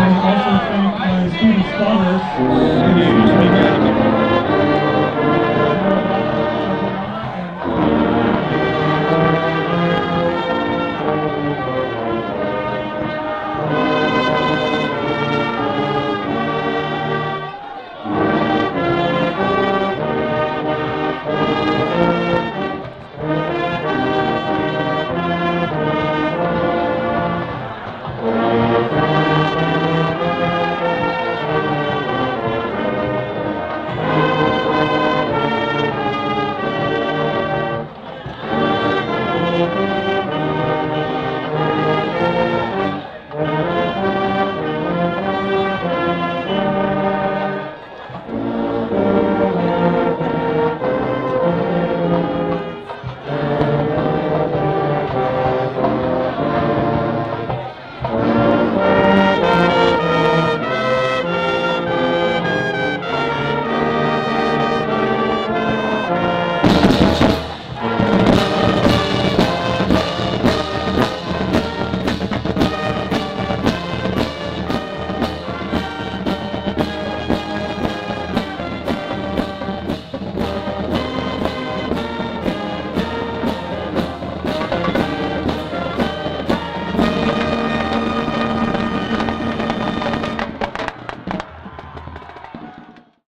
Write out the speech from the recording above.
And also thank my student sponsors.